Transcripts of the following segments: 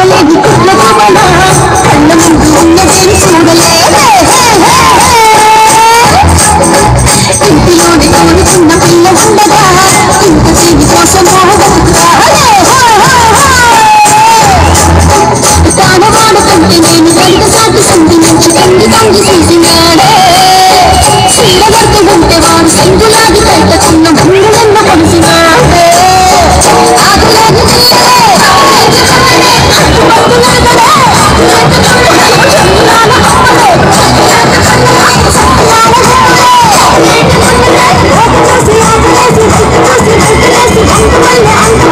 చూడలేదు కుట్ల కళ్ళ ముందు ఉన్నదేమి చూడలేదే ఇంటిలోని కోరుకున్న పిల్ల ఉండగా ఇంత కోసం కంటే నేను సాటి సంధి నుంచి తంగి తంగి ఉంటే వాడు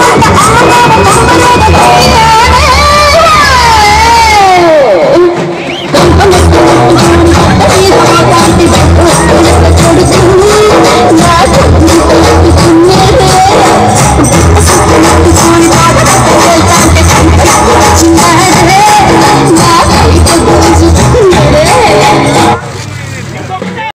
I'm